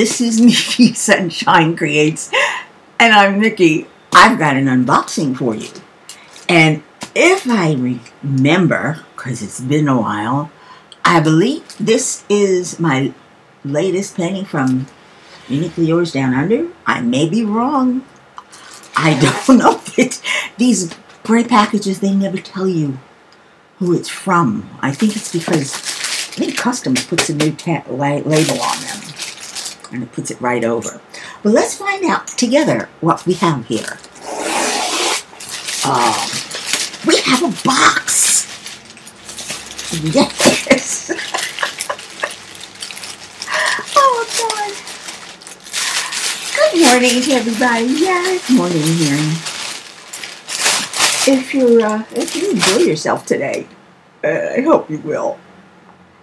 This is Miki Sunshine Creates, and I'm Miki. I've got an unboxing for you. And if I remember, because it's been a while, I believe this is my latest painting from Uniquely Yours Down Under. I may be wrong. I don't know. It, these gray packages, they never tell you who it's from. I think it's because I think Customs puts a new la label on them. And it puts it right over. But let's find out together what we have here. Um, we have a box. Yes. oh, God. Good morning to everybody. It's morning here. If you're, uh, if you enjoy yourself today, uh, I hope you will.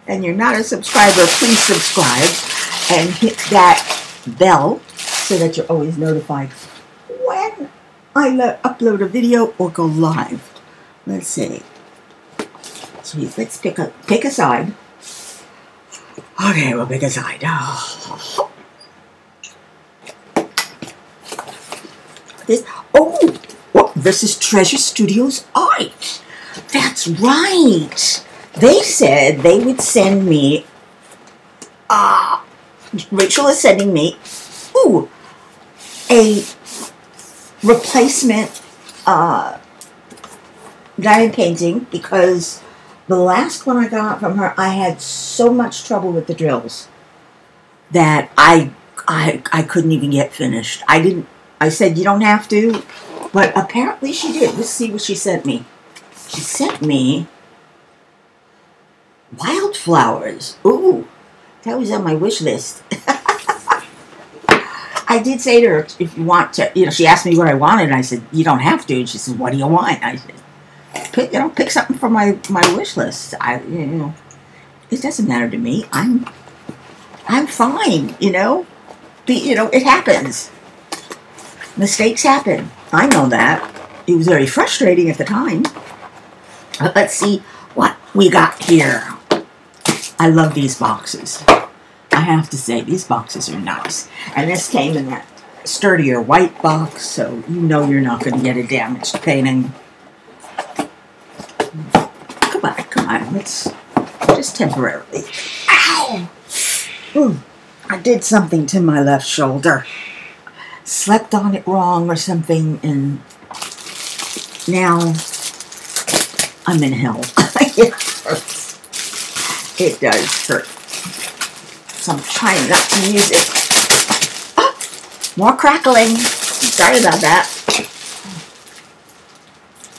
And you're not a subscriber, please subscribe and hit that bell so that you're always notified when I upload a video or go live. Let's see. So let's pick a pick a side. Okay, we'll pick a side. Oh. This oh, well, this is Treasure Studios art. That's right. They said they would send me. Rachel is sending me. Ooh, a replacement uh, diamond painting because the last one I got from her, I had so much trouble with the drills that I I I couldn't even get finished. I didn't. I said you don't have to, but apparently she did. Let's see what she sent me. She sent me wildflowers. Ooh, that was on my wish list. I did say to her, if you want to, you know, she asked me what I wanted, and I said, you don't have to. And she said, what do you want? I said, pick, you know, pick something from my, my wish list. I, you know, it doesn't matter to me. I'm, I'm fine, you know. The, you know, it happens. Mistakes happen. I know that. It was very frustrating at the time. But let's see what we got here. I love these boxes. I have to say, these boxes are nice. And this came in that sturdier white box, so you know you're not going to get a damaged painting. Come on, come on, let's just temporarily. Ow! I did something to my left shoulder. Slept on it wrong or something, and now I'm in hell. it hurts. It does hurt. So I'm trying not to use it. Ah, more crackling. Sorry about that.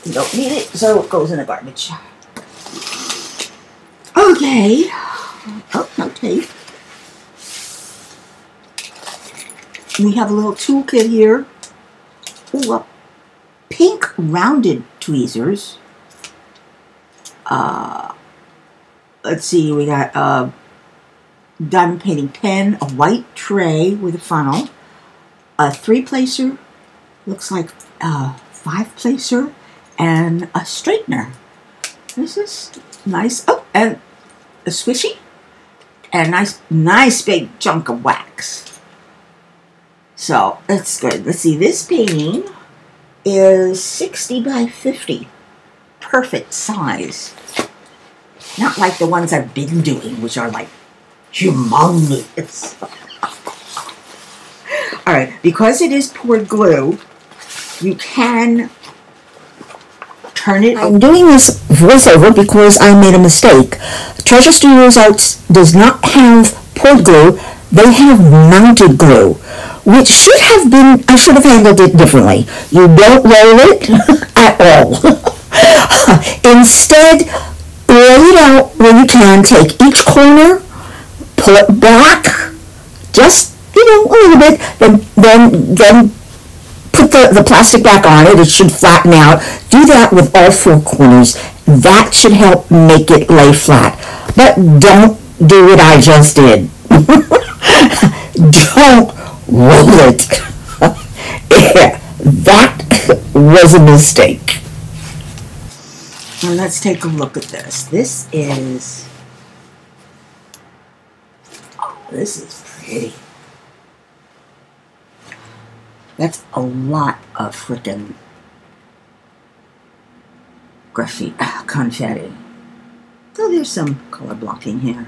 You don't need it, so it goes in the garbage. Okay. Oh, no tape. We have a little toolkit here. Ooh, a pink rounded tweezers. Uh, let's see, we got a diamond painting pen, a white tray with a funnel, a three placer, looks like uh, a five placer, and a straightener. This is nice. Oh, and a swishy, and a nice, nice big chunk of wax. So that's good. Let's see, this painting is 60 by 50. Perfect size. Not like the ones I've been doing, which are like humongous. All right, because it is poured glue, you can turn it. I'm doing this voiceover because I made a mistake. Treasure Studios Arts does not have poured glue. They have mounted glue, which should have been, I should have handled it differently. You don't roll it at all. Instead, lay it out where you can. Take each corner, pull it back, just, you know, a little bit, then, then, then put the, the plastic back on it. It should flatten out. Do that with all four corners. That should help make it lay flat. But don't do what I just did. don't roll it. yeah, that was a mistake. Let's take a look at this. This is This is pretty. That's a lot of freaking graffiti, uh, confetti. So there's some color blocking here.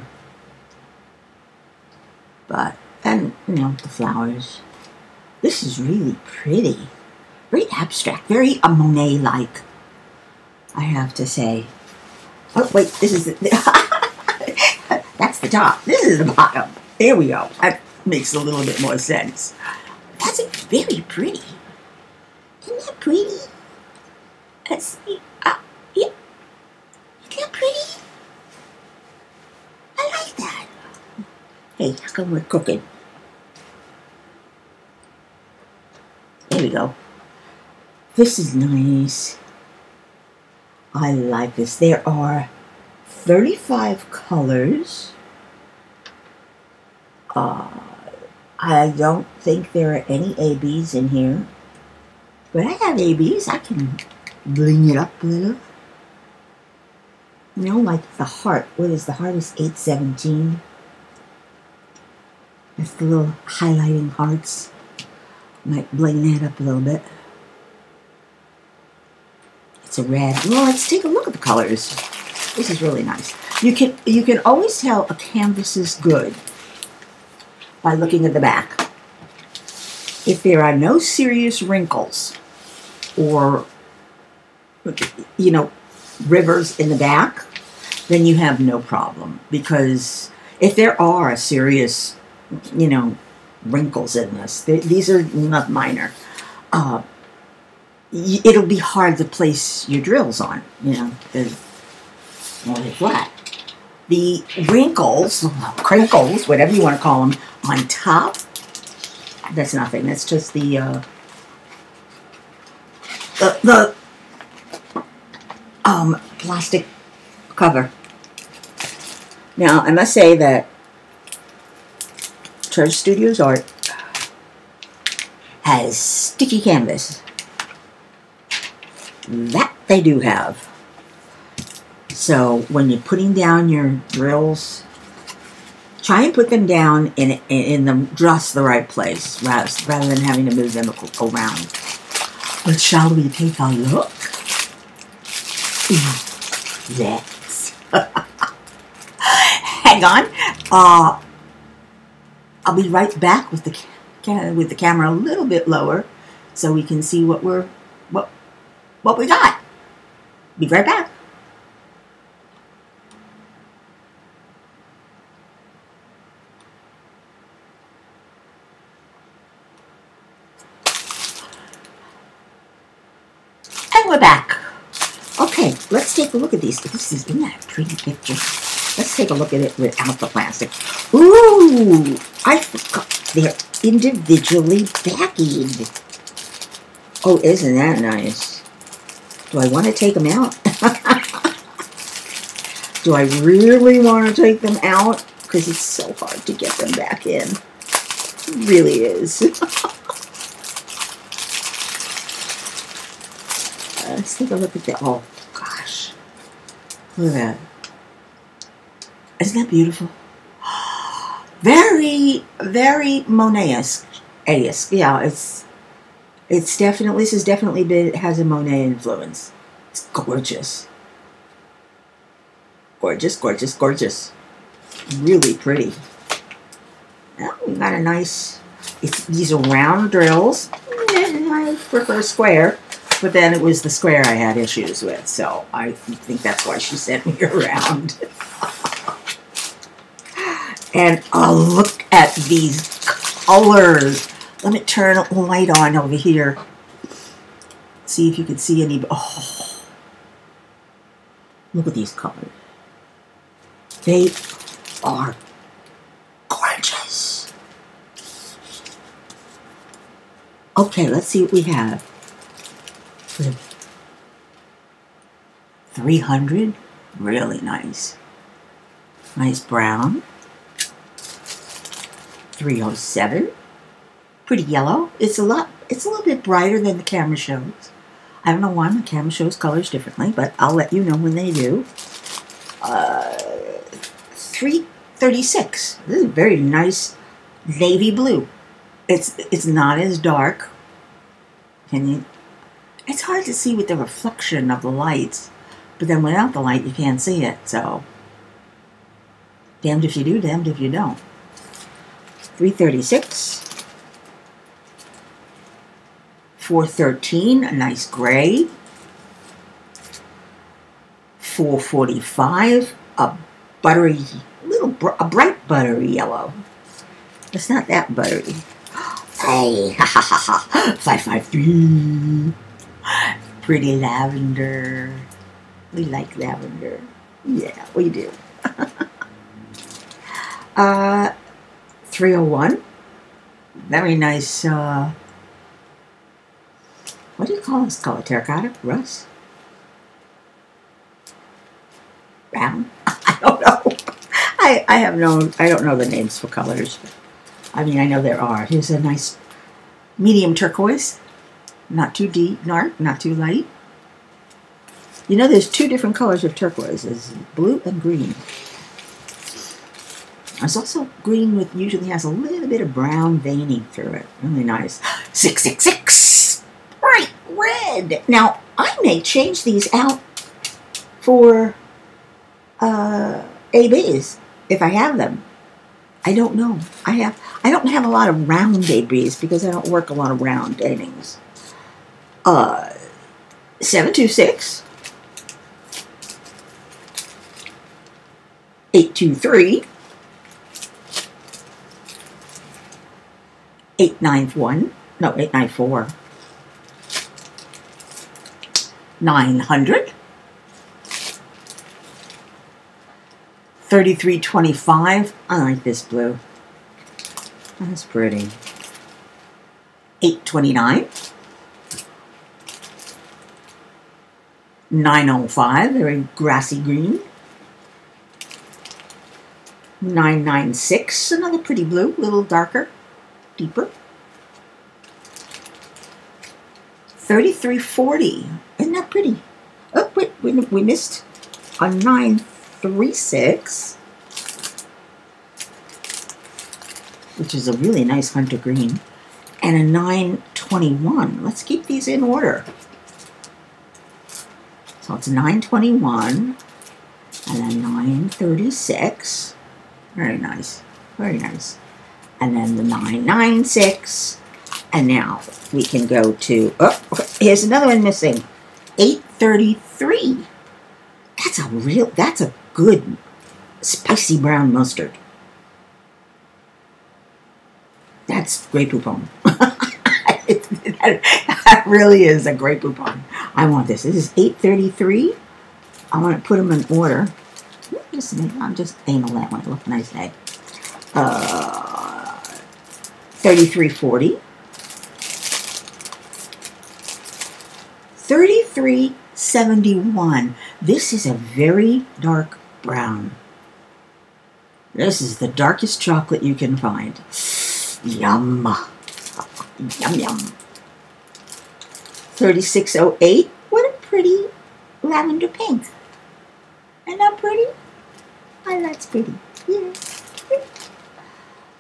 But, and, you know, the flowers. This is really pretty. Very abstract, very a Monet-like, I have to say. Oh, wait, this is, that's the top. This is the bottom. There we go. That makes a little bit more sense. That's very pretty. Isn't that pretty? See. Uh, yeah. Isn't that pretty? I like that. Hey, how come we're cooking? There we go. This is nice. I like this. There are 35 colors. Uh, I don't think there are any ABs in here. But I have ABs. I can bling it up a little. You know, like the heart. What is the heart? Is 817. That's the little highlighting hearts. Might bling that up a little bit. It's a red. Well, let's take a look at the colors. This is really nice. You can you can always tell a canvas is good by looking at the back. If there are no serious wrinkles or you know rivers in the back, then you have no problem because if there are serious you know wrinkles in this, these are not minor. Uh, it'll be hard to place your drills on, you know, because they're flat. The wrinkles, crinkles, whatever you want to call them, on top, that's nothing. That's just the, uh, the, the um, plastic cover. Now, I must say that Treasure Studios Art has sticky canvas that they do have. So when you're putting down your drills, try and put them down in in the just the right place, rather, rather than having to move them around. But shall we take a look? Let's. Hang on. Uh, I'll be right back with the with the camera a little bit lower, so we can see what we're what we got. Be right back. And we're back. Okay, let's take a look at these. This is, isn't that pretty picture? Let's take a look at it without the plastic. Ooh, I forgot. They're individually bagged. Oh, isn't that nice? Do I want to take them out? Do I really want to take them out? Because it's so hard to get them back in. It really is. uh, let's take a look at that. Oh, gosh. Look at that. Isn't that beautiful? Very, very Monet-esque. Yeah, it's it's definitely, this is definitely been, has a Monet influence. It's gorgeous. Gorgeous, gorgeous, gorgeous. Really pretty. We got a nice, it's, these are round drills. I prefer square, but then it was the square I had issues with, so I think that's why she sent me around. and oh, look at these colors. Let me turn a light on over here. See if you can see any. Oh, look at these colors. They are gorgeous. Okay, let's see what we have. 300, really nice. Nice brown. 307 pretty yellow. It's a lot. It's a little bit brighter than the camera shows. I don't know why the camera shows colors differently, but I'll let you know when they do. Uh, three 836. This is a very nice navy blue. It's it's not as dark. Can you? It's hard to see with the reflection of the lights, but then without the light, you can't see it. So, damned if you do, damned if you don't. 336. 413, a nice gray. 445, a buttery, little, a bright buttery yellow. It's not that buttery. Hey, ha ha ha ha, 553. Pretty lavender. We like lavender. Yeah, we do. uh, 301. Very nice, uh, what do you call this color? Terracotta? Rust? Brown? I don't know. I, I have no, I don't know the names for colors. I mean, I know there are. Here's a nice medium turquoise. Not too deep, dark, not too light. You know, there's two different colors of turquoise. There's blue and green. It's also green with usually has a little bit of brown veining through it. Really nice. 666! Red! Now, I may change these out for uh, ABs if I have them. I don't know. I have I don't have a lot of round ABs because I don't work a lot of round datings. Uh, 726 823 891 no 894 900 3325 I like this blue. That's pretty. 829 905 very grassy green. 996 another pretty blue. A little darker. Deeper. 3340 isn't that pretty. Oh wait we, we missed a 936 which is a really nice hunter green and a 921 let's keep these in order. So it's 921 and then 936 very nice very nice. And then the 996 and now we can go to oh here's another one missing 833 that's a real that's a good spicy brown mustard. That's Grey Poupon. That really is a Grey Poupon. I want this. This is 833 I want to put them in order. Just I'm just anal that one look nice egg uh 3340 3371. This is a very dark brown. This is the darkest chocolate you can find. Yum. Yum, yum. 3608. What a pretty lavender pink. Isn't that pretty? Oh, that's pretty. Yeah.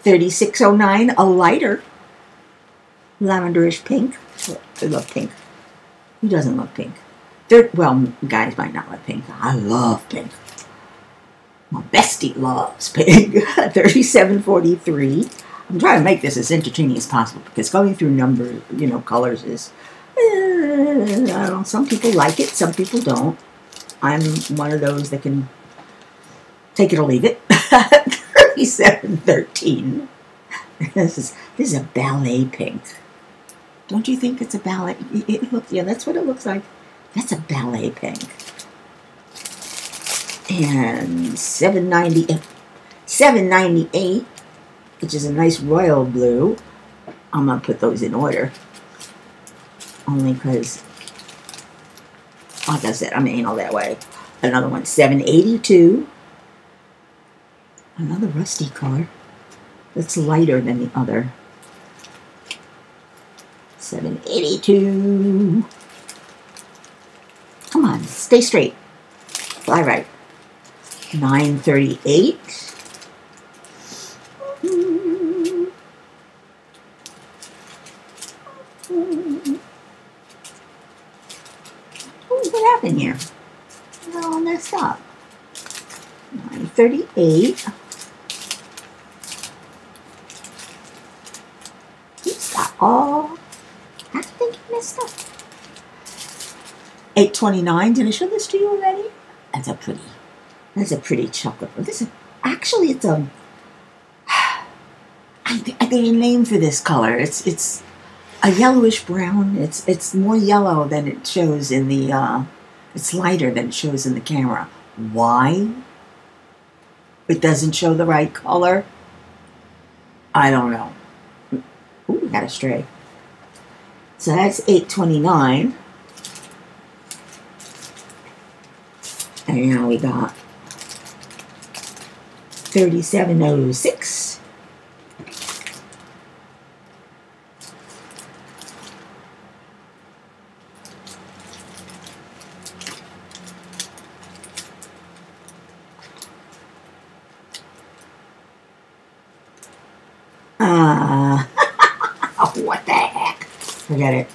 3609, a lighter lavenderish pink. I love pink. Who doesn't love pink? They're, well, guys might not love pink. I love pink. My bestie loves pink. 3743. I'm trying to make this as entertaining as possible because going through numbers, you know, colors is. Eh, I don't know. Some people like it, some people don't. I'm one of those that can take it or leave it. 3713. This is this is a ballet pink. Don't you think it's a ballet? It looks, yeah, that's what it looks like. That's a ballet pink. And 790, 798, which is a nice royal blue. I'm going to put those in order. Only because, like I said, I'm anal that way. Another one, 782. Another rusty color. That's lighter than the other. 782. Come on, stay straight. Fly right. 938. Ooh, what happened here? It's all messed up. 938. All Messed up. 829. Did I show this to you already? That's a pretty. That's a pretty chocolate. This is actually it's a. I think I think a name for this color. It's it's a yellowish brown. It's it's more yellow than it shows in the. Uh, it's lighter than it shows in the camera. Why? It doesn't show the right color. I don't know. Ooh, we got a stray. So that's 829. And now we got 3706. Uh, what the heck? Forget it.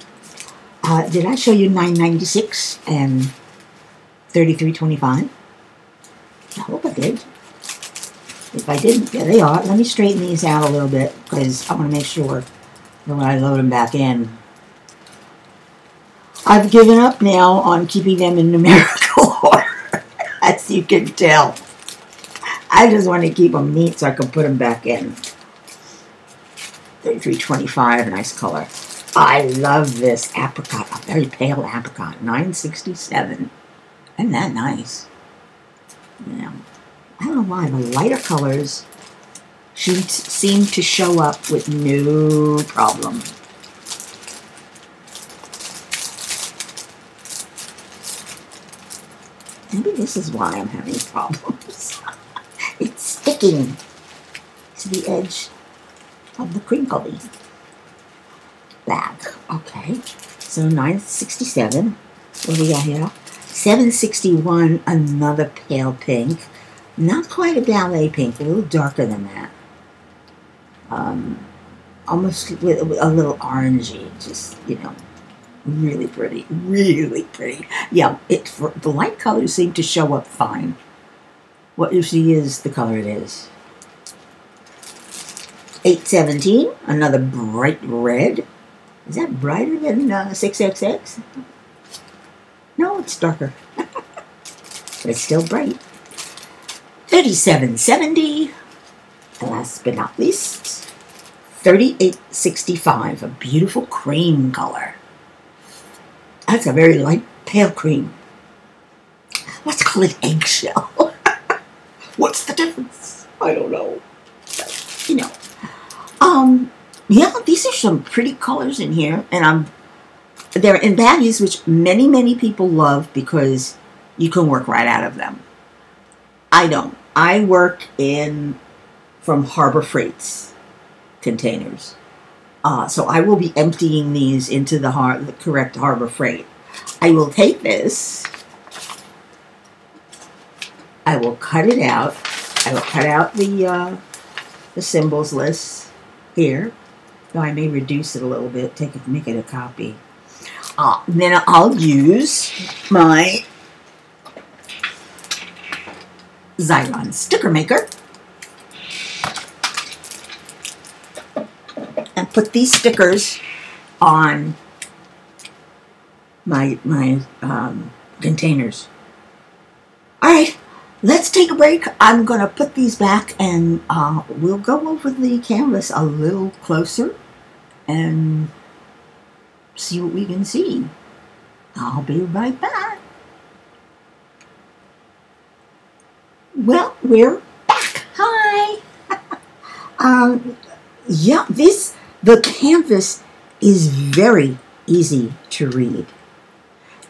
Uh, did I show you 996 and 3325? I hope I did. If I didn't, there they are. Let me straighten these out a little bit because I want to make sure that when I load them back in. I've given up now on keeping them in numerical order, as you can tell. I just want to keep them neat so I can put them back in. 3325, nice color. I love this apricot, a very pale apricot, 967. Isn't that nice? Yeah. I don't know why, the lighter colors should seem to show up with no problem. Maybe this is why I'm having problems. it's sticking to the edge of the crinkly bag. Okay, so 967. What do we got here? 761, another pale pink. Not quite a ballet pink, a little darker than that. Um, almost with a little orangey, just, you know, really pretty, really pretty. Yeah, it for, the light colors seem to show up fine. What usually is the color it is. 817, another bright red. Is that brighter than uh, 6XX? No, it's darker. but it's still bright. 3770. Last but not least, 3865, a beautiful cream color. That's a very light pale cream. Let's call it eggshell. What's the difference? I don't know. But, you know. Um, yeah, these are some pretty colors in here, and I'm they're in baggies, which many many people love because you can work right out of them. I don't. I work in from Harbor Freight's containers, uh, so I will be emptying these into the, har- the correct Harbor Freight. I will take this. I will cut it out. I will cut out the uh, the symbols list here. Though I may reduce it a little bit, take it, make it a copy. Uh, then I'll use my Xyron sticker maker and put these stickers on my my um, containers. All right, let's take a break. I'm gonna put these back and uh, we'll go over the canvas a little closer and see what we can see. I'll be right back. Well, we're back. Hi. um, yeah, this the canvas is very easy to read,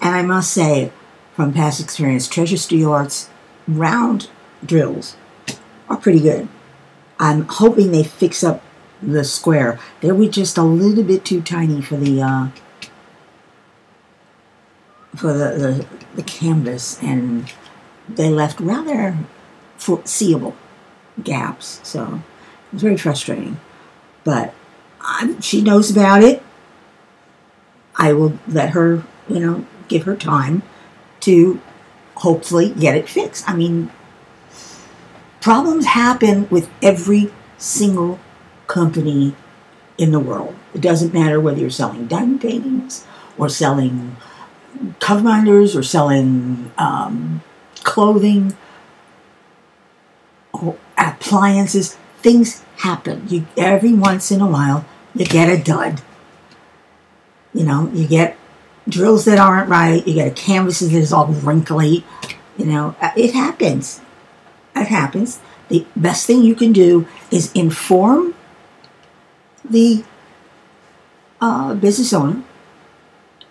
and I must say, from past experience, Treasure Studio Arts round drills are pretty good. I'm hoping they fix up the square. They were just a little bit too tiny for the uh, for the, the, the canvas, and they left rather foreseeable gaps. So it was very frustrating. But I'm, she knows about it. I will let her, you know, give her time to hopefully get it fixed. I mean, problems happen with every single company in the world. It doesn't matter whether you're selling diamond paintings or selling cover binders or selling um, clothing or appliances. Things happen. You every once in a while you get a dud. You know, you get drills that aren't right. You got a canvas that is all wrinkly. You know, uh, it happens. It happens. The best thing you can do is inform the uh, business owner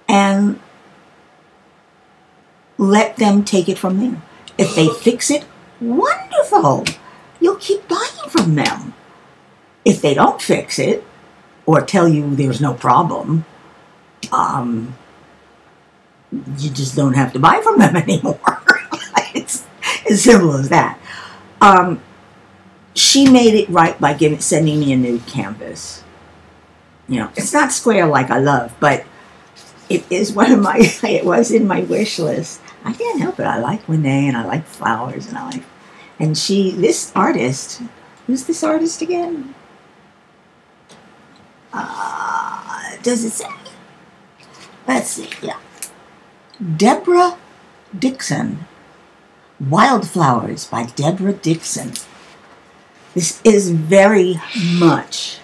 and let them take it from there. If they fix it, wonderful. You'll keep buying from them. If they don't fix it or tell you there's no problem, um, you just don't have to buy from them anymore. it's as simple as that. Um, she made it right by giving sending me a new canvas. You know, it's not square like I love, but it is one of my. It was in my wish list. I can't help it. I like Monet and I like flowers and I like. And she, this artist, who's this artist again? Uh, does it say? Let's see. Yeah. Deborah Dickson. Wildflowers by Deborah Dickson. This is very much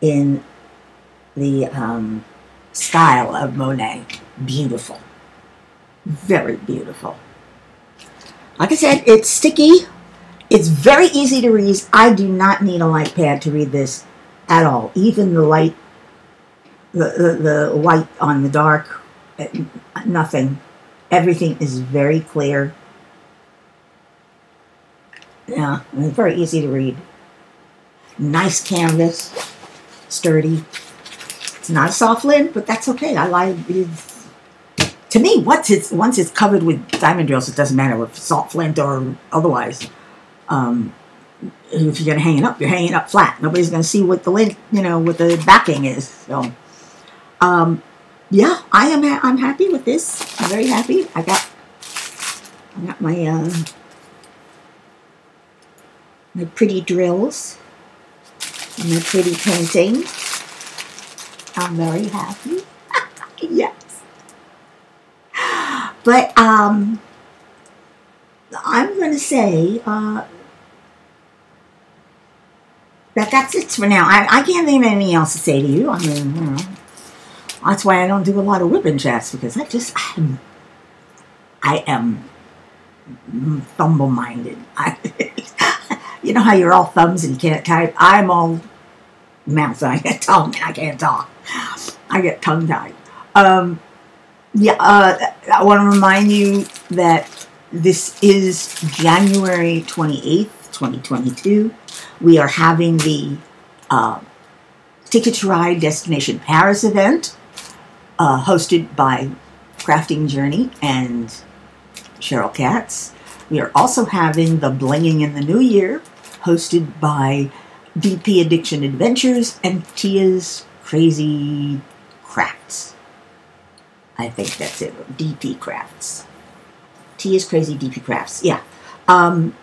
in the um, style of Monet. Beautiful. Very beautiful. Like I said, it's sticky. It's very easy to read. I do not need a light pad to read this at all. Even the light, the, the, the white on the dark, nothing. Everything is very clear. Yeah, very easy to read. Nice canvas, sturdy. It's not a soft lid, but that's okay. I like. To me, once it's once it's covered with diamond drills, it doesn't matter if it's salt flint or otherwise. Um, if you're gonna hang it up, you're hanging it up flat. Nobody's gonna see what the lid, you know, what the backing is. So, um, yeah, I am. Ha- I'm happy with this. I'm very happy. I got, I got my uh, my pretty drills, and my pretty painting. I'm very happy. yes. But um, I'm going to say uh, that that's it for now. I, I can't think of anything else to say to you. I mean, you know, that's why I don't do a lot of whipping chats because I just I'm, I am thumble minded. you know how you're all thumbs and you can't type. I'm all mouth and I get tongue and I can't talk. I get tongue tied. Um, yeah, uh, I want to remind you that this is January 28th, 2022. We are having the uh, Ticket to Ride Destination Paris event uh, hosted by Crafting Journey and Cheryl Katz. We are also having the Blinging in the New Year hosted by DP Addiction Adventures and Tia's Crazy Crafts. I think that's it. DP Crafts. Tia's Crazy DP Crafts. Yeah. Um,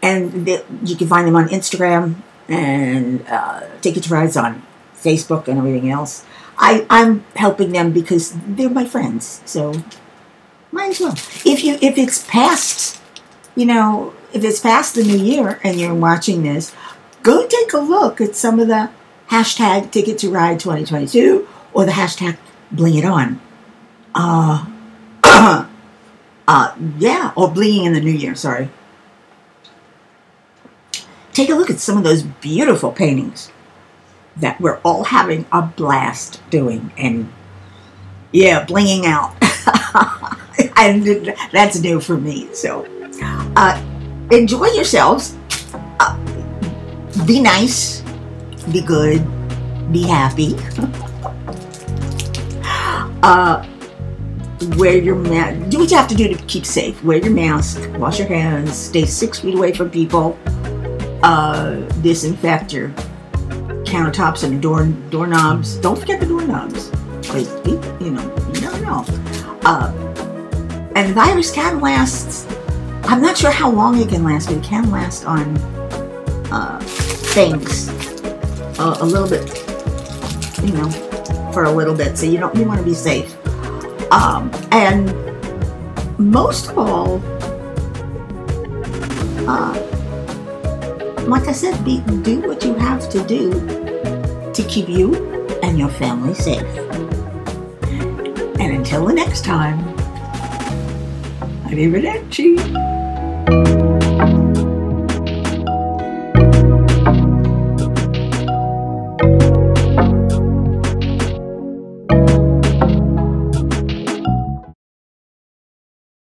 and they, you can find them on Instagram and uh, It to Rides on Facebook and everything else. I, I'm helping them because they're my friends, so might as well. If you if it's past, you know, if it's past the new year and you're watching this, go take a look at some of the hashtag Ticket to Ride 2022 or the hashtag Bling It On. Uh, uh, yeah, or Blinging in the New Year. Sorry. Take a look at some of those beautiful paintings that we're all having a blast doing and yeah, blinging out. and that's new for me. So uh, enjoy yourselves. Uh, be nice. Be good. Be happy. uh, wear your mask. Do what you have to do to keep safe. Wear your mask. Wash your hands. Stay six feet away from people. Uh, disinfect your countertops and door doorknobs. Don't forget the doorknobs. You know, you never know. Uh, And the virus can last, I'm not sure how long it can last, but it can last on uh, things a, a little bit, you know, for a little bit. So you don't, you want to be safe. Um, and most of all, uh, like I said, be, do what you have to do to keep you and your family safe. And until the next time, arrivederci.